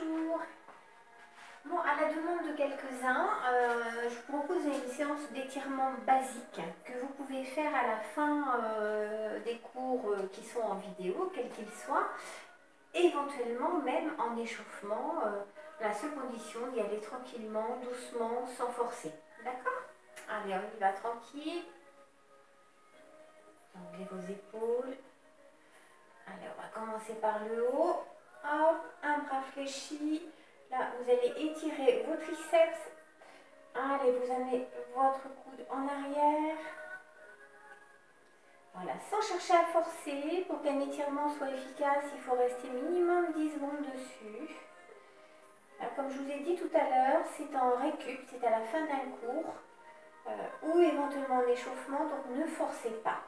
bonjour. Bon, à la demande de quelques-uns, euh, je vous propose une séance d'étirement basique que vous pouvez faire à la fin euh, des cours euh, qui sont en vidéo, quels qu'ils soient, éventuellement même en échauffement. la seule condition d'y aller tranquillement, doucement, sans forcer. D'accord? Allez, on y va tranquille. Enlevez vos épaules. Allez, on va commencer par le haut. Hop, un bras fléchi. Là, vous allez étirer vos triceps. Allez, vous amenez votre coude en arrière. Voilà, sans chercher à forcer, pour qu'un étirement soit efficace, il faut rester minimum 10 secondes dessus. comme je vous ai dit tout à l'heure, c'est en récup, c'est à la fin d'un cours, euh, ou éventuellement en échauffement, donc ne forcez pas,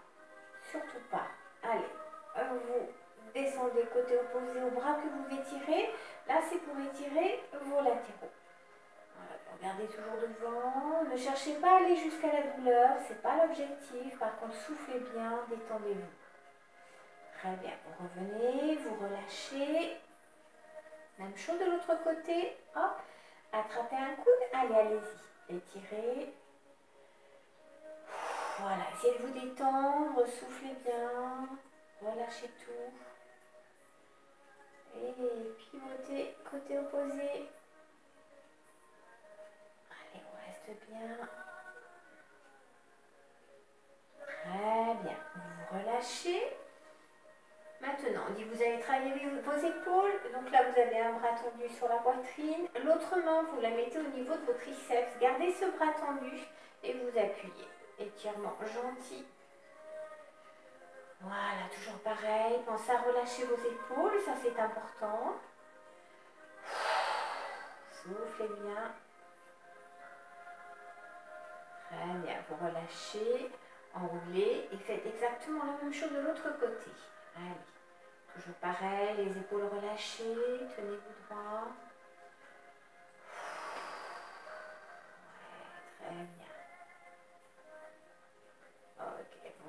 surtout pas. Allez, vous descendez côté opposé au bras que vous étirez. Là, c'est pour étirer vos latéraux. regardez toujours devant. Ne cherchez pas à aller jusqu'à la douleur. Ce n'est pas l'objectif. Par contre, soufflez bien, détendez-vous. Très bien. Vous revenez, vous relâchez. Même chose de l'autre côté. Hop. Attrapez un coude. Allez, allez-y. Étirez. Voilà. Essayez de vous détendre. Soufflez bien. Relâchez tout. Et pivoter côté opposé. Allez, on reste bien. Très bien. Vous relâchez. Maintenant, on dit vous allez travailler vos épaules. Donc là, vous avez un bras tendu sur la poitrine. L'autre main, vous la mettez au niveau de vos triceps. Gardez ce bras tendu et vous appuyez. Étirement gentil voilà, toujours pareil. Pensez à relâcher vos épaules, ça c'est important. Soufflez bien. Très bien, vous relâchez, enroulez et faites exactement la même chose de l'autre côté. Allez, toujours pareil, les épaules relâchées, tenez-vous droit. très bien.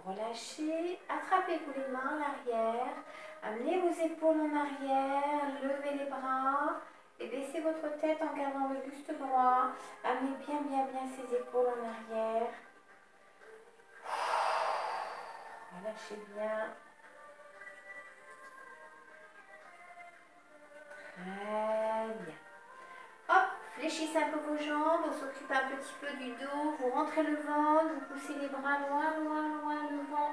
Relâchez, attrapez-vous les mains à l'arrière, amenez vos épaules en arrière, levez les bras et baissez votre tête en gardant le buste droit. Amenez bien, bien, bien ces épaules en arrière. Relâchez bien. Très bien. Fléchissez un peu vos jambes, on s'occupe un petit peu du dos, vous rentrez le ventre, vous poussez les bras loin, loin, loin devant.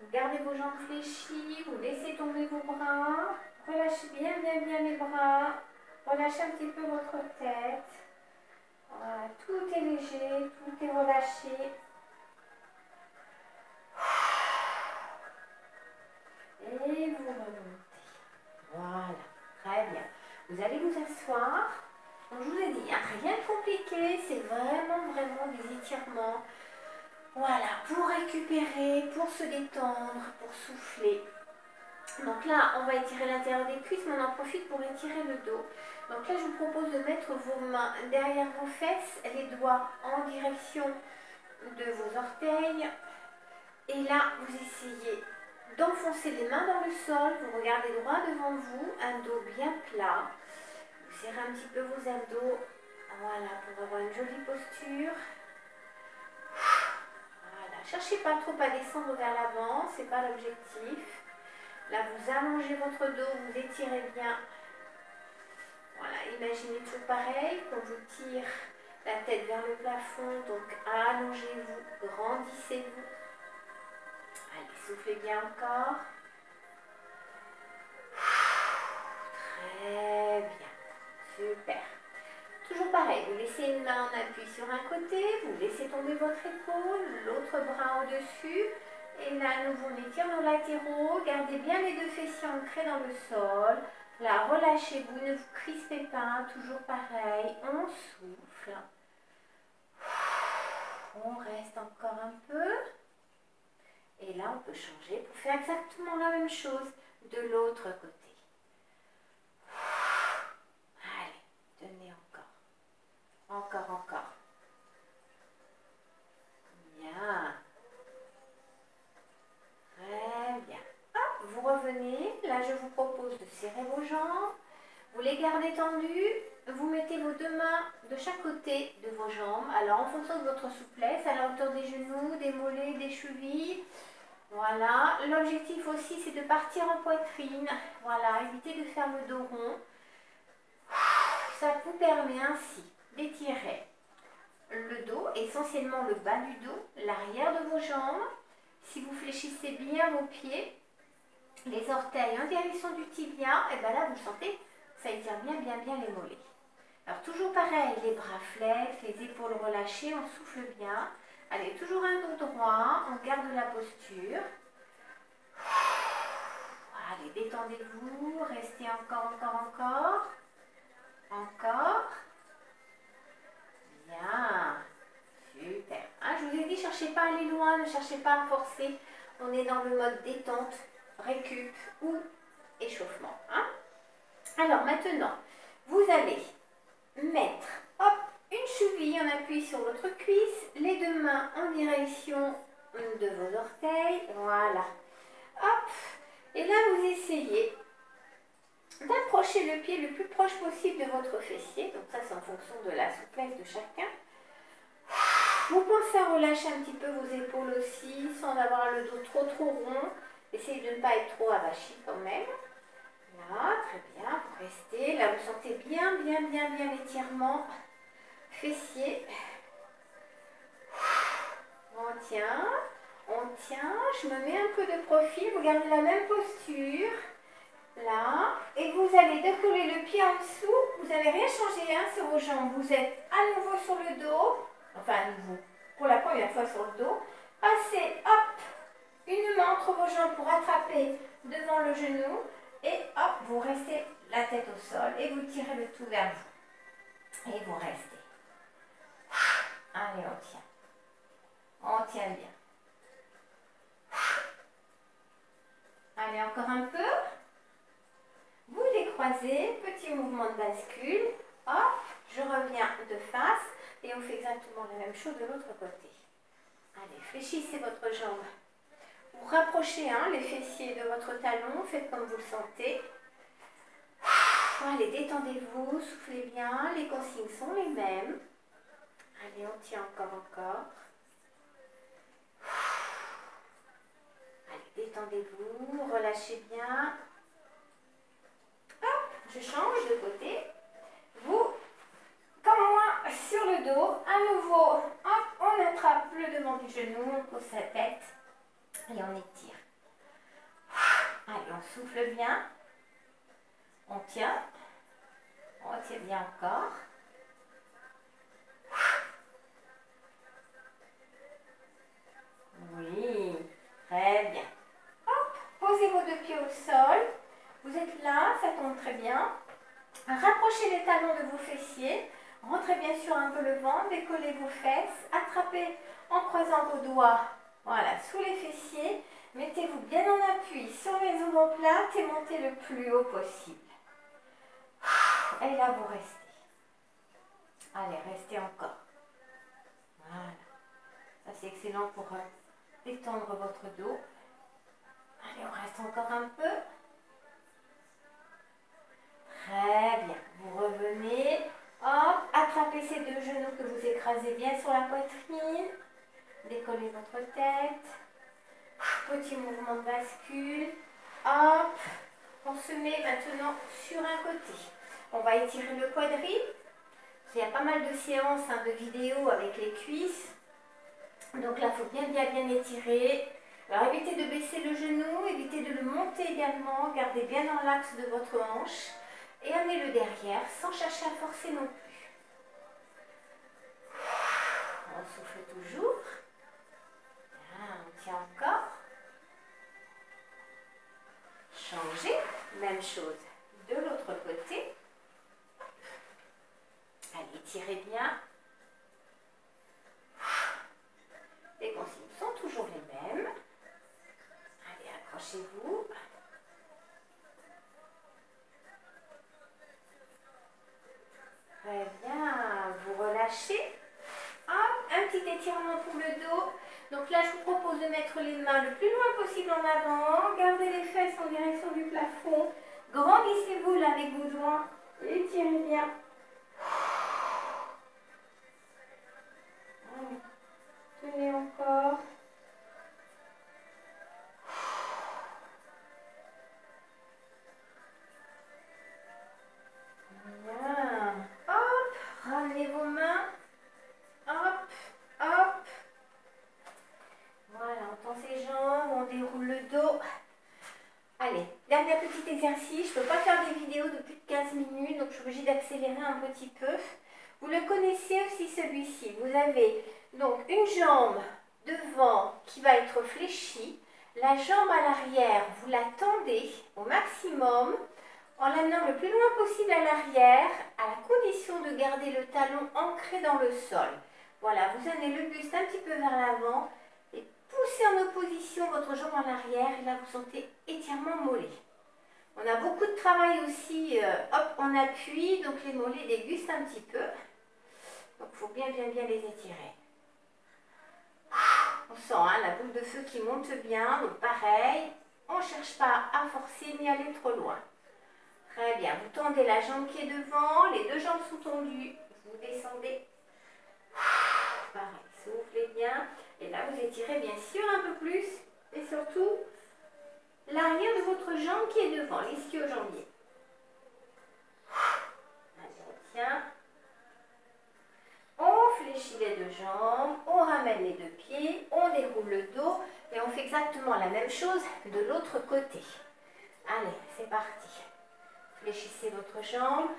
Vous gardez vos jambes fléchies, vous laissez tomber vos bras, relâchez bien, bien, bien les bras, relâchez un petit peu votre tête. Tout est léger, tout est relâché. Vous allez vous asseoir. je vous ai dit, a rien de compliqué, c'est vraiment, vraiment des étirements. Voilà, pour récupérer, pour se détendre, pour souffler. Donc là, on va étirer l'intérieur des cuisses, mais on en profite pour étirer le dos. Donc là, je vous propose de mettre vos mains derrière vos fesses, les doigts en direction de vos orteils. Et là, vous essayez d'enfoncer les mains dans le sol, vous regardez droit devant vous, un dos bien plat. Serrez un petit peu vos abdos, voilà, pour avoir une jolie posture. Voilà, cherchez pas trop à descendre vers l'avant, c'est pas l'objectif. Là, vous allongez votre dos, vous étirez bien. Voilà, imaginez tout pareil, qu'on vous tire la tête vers le plafond, donc allongez-vous, grandissez-vous. Allez, soufflez bien encore. Vous laissez une main en appui sur un côté, vous laissez tomber votre épaule, l'autre bras au-dessus. Et là, nous on étire nos latéraux. Gardez bien les deux fessiers ancrés dans le sol. Là, relâchez-vous, ne vous crispez pas. Toujours pareil. On souffle. On reste encore un peu. Et là, on peut changer pour faire exactement la même chose de l'autre côté. Allez, tenez encore. Encore, encore. Bien. Très bien. Hop, vous Gardez tendus, vous mettez vos deux mains de chaque côté de vos jambes. Alors en fonction de votre souplesse, à la hauteur des genoux, des mollets, des chevilles. Voilà. L'objectif aussi, c'est de partir en poitrine. Voilà. Évitez de faire le dos rond. Ça vous permet ainsi d'étirer le dos, essentiellement le bas du dos, l'arrière de vos jambes. Si vous fléchissez bien vos pieds, les orteils en direction du tibia, et bien là vous sentez, ça étire bien bien bien les mollets. Alors toujours pareil, les bras flex, les épaules relâchées, on souffle bien. Allez, toujours un dos droit, on garde la posture. Allez, détendez-vous, restez encore, encore, encore. Encore. Bien. Super. Ah, je vous ai dit, cherchez pas à aller loin, ne cherchez pas à forcer. On est dans le mode détente, récup ou échauffement. Alors maintenant, vous allez mettre une cheville, on appuie sur votre cuisse, les deux mains en direction de vos orteils. Voilà. Hop. Et là, vous essayez d'approcher le pied le plus proche possible de votre fessier. Donc ça, c'est en fonction de la souplesse de chacun. Vous pensez à relâcher un petit peu vos épaules aussi, sans avoir le dos trop trop rond. Essayez de ne pas être trop avachi quand même. Très bien, vous restez. Là, vous sentez bien, bien, bien, bien l'étirement fessier. On tient, on tient. Je me mets un peu de profil. Vous gardez la même posture. Là. Et vous allez décoller le pied en dessous. Vous n'avez rien changé hein, sur vos jambes. Vous êtes à nouveau sur le dos. Enfin, à nouveau. Pour la première fois sur le dos. Passez, hop, une main entre vos jambes pour attraper devant le genou. Et hop, vous restez la tête au sol et vous tirez le tout vers vous. Et vous restez. Allez, on tient. On tient bien. Allez, encore un peu. Vous les croisez, petit mouvement de bascule. Hop, je reviens de face et on fait exactement la même chose de l'autre côté. Allez, fléchissez votre jambe. Vous rapprochez hein, les fessiers de votre talon, faites comme vous le sentez. Allez, détendez-vous, soufflez bien, les consignes sont les mêmes. Allez, on tient encore, encore. Allez, détendez-vous, relâchez bien. Hop, je change de côté. Vous, comme moi, sur le dos, à nouveau, hop, on attrape le devant du genou, on pose sa tête et on étire. Allez, on souffle bien. On tient. On tient bien encore. Oui, très bien. Hop, posez vos deux pieds au sol. Vous êtes là, ça tombe très bien. Rapprochez les talons de vos fessiers. Rentrez bien sûr un peu le ventre, décollez vos fesses, attrapez en croisant vos doigts, voilà, sous les fessiers. Mettez-vous bien en appui sur les omoplates et montez le plus haut possible. Et là, vous restez. Allez, restez encore. Voilà. Ça, c'est excellent pour euh, détendre votre dos. Allez, on reste encore un peu. Très bien. Vous revenez. Hop, attrapez ces deux genoux que vous écrasez bien sur la poitrine. Décollez votre tête. Petit mouvement de bascule. Hop. On se met maintenant sur un côté. On va étirer le quadril. Il y a pas mal de séances hein, de vidéos avec les cuisses. Donc là, il faut bien, bien, bien étirer. Alors évitez de baisser le genou, évitez de le monter également. Gardez bien dans l'axe de votre hanche. Et amenez-le derrière sans chercher à forcer non plus. On souffle toujours. Encore. Changer. Même chose de l'autre côté. Allez, tirez bien. Les consignes sont toujours les mêmes. Allez, accrochez-vous. Très bien. Vous relâchez. Hop, un petit étirement pour le dos. Là, je vous propose de mettre les mains le plus loin possible en avant. Gardez les fesses en direction du plafond. Grandissez-vous là avec vos doigts Étirez bien. Tenez encore. Dernier petit exercice. Je ne peux pas faire des vidéos de plus de 15 minutes, donc je suis obligée d'accélérer un petit peu. Vous le connaissez aussi celui-ci. Vous avez donc une jambe devant qui va être fléchie. La jambe à l'arrière, vous la tendez au maximum en l'amenant le plus loin possible à l'arrière, à la condition de garder le talon ancré dans le sol. Voilà, vous amenez le buste un petit peu vers l'avant et poussez en opposition votre jambe en arrière et là vous sentez étirement mollet. On a beaucoup de travail aussi, euh, hop, on appuie, donc les mollets dégustent un petit peu. Donc il faut bien bien bien les étirer. On sent hein, la boule de feu qui monte bien, donc pareil, on ne cherche pas à forcer ni à aller trop loin. Très bien, vous tendez la jambe qui est devant, les deux jambes sont tendues, vous descendez. Pareil, soufflez bien. Et là, vous étirez bien sûr un peu plus. Et surtout, l'arrière de votre jambe qui est devant, l'ischio-jambier. Allez, on. On fléchit les deux jambes, on ramène les deux pieds, on déroule le dos et on fait exactement la même chose de l'autre côté. Allez, c'est parti. Fléchissez votre jambe.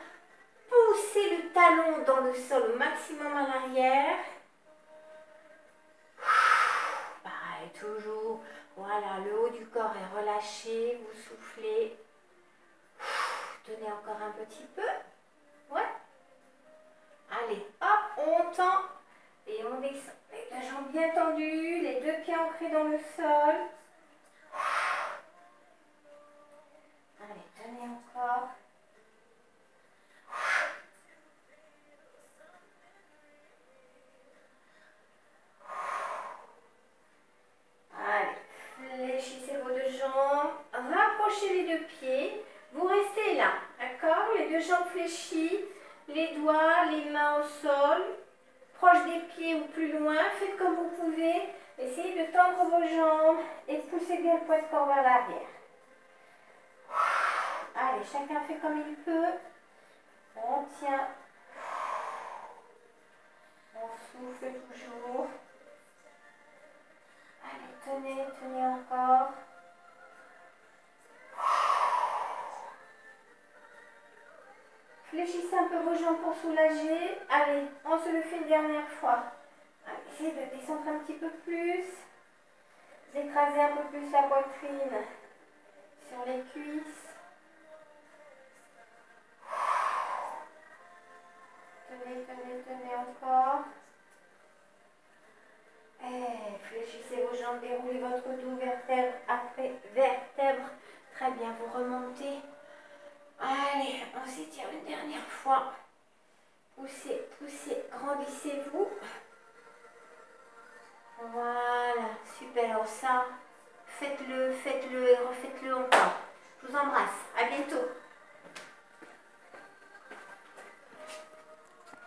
Poussez le talon dans le sol au maximum à l'arrière. Pareil, toujours. Voilà, le haut du corps est relâché. Vous soufflez. Tenez encore un petit peu. Ouais. Allez, hop, on tend et on descend. la jambe bien tendue, les deux pieds ancrés dans le sol. Allez, tenez encore. Allez, fléchissez vos deux jambes, rapprochez les deux pieds. Vous restez là, d'accord Jambes fléchies, les doigts, les mains au sol, proche des pieds ou plus loin. Faites comme vous pouvez. Essayez de tendre vos jambes et poussez bien le poids de corps vers l'arrière. Allez, chacun fait comme il peut. On tient. On souffle toujours. Allez, tenez, tenez encore. Fléchissez un peu vos jambes pour soulager. Allez, on se le fait une dernière fois. essayez de descendre un petit peu plus. Écrasez un peu plus la poitrine sur les cuisses. Tenez, tenez, tenez encore. Et fléchissez vos jambes, déroulez votre dos vertèbre après vertèbre. Très bien, vous remontez. Allez, on s'étire une dernière fois. Poussez, poussez, grandissez-vous. Voilà, super. Alors ça, faites-le, faites-le et refaites-le encore. Je vous embrasse. À bientôt.